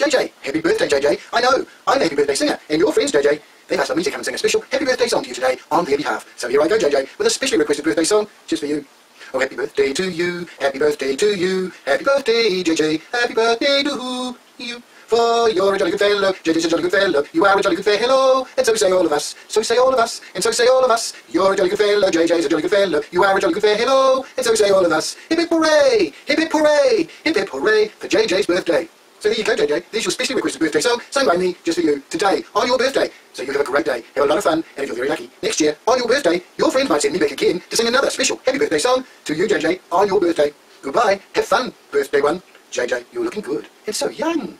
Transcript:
JJ, happy birthday, JJ. I know, I'm a happy birthday singer, and your friends, JJ, they've asked me to come and sing a special happy birthday song to you today on their behalf. So here I go, JJ, with a specially requested birthday song just for you. Oh, happy birthday to you, happy birthday to you, happy birthday, JJ, happy birthday to you. For you're a jolly good fellow, JJ's a jolly good fellow, you are a jolly good fellow, and so say all of us, so say all of us, and so say all of us. You're a jolly good fellow, JJ's a jolly good fellow, you are a jolly good fellow, and so say all of us. Hip hip hooray, hip hip hooray, hip hip hooray for JJ's birthday. So there you go, JJ. There's your specially requested birthday song, sung by me, just for you, today, on your birthday. So you have a great day, have a lot of fun, and if you're very lucky, next year, on your birthday, your friends might send me back again to sing another special happy birthday song to you, JJ, on your birthday. Goodbye, have fun, birthday one. JJ, you're looking good, and so young.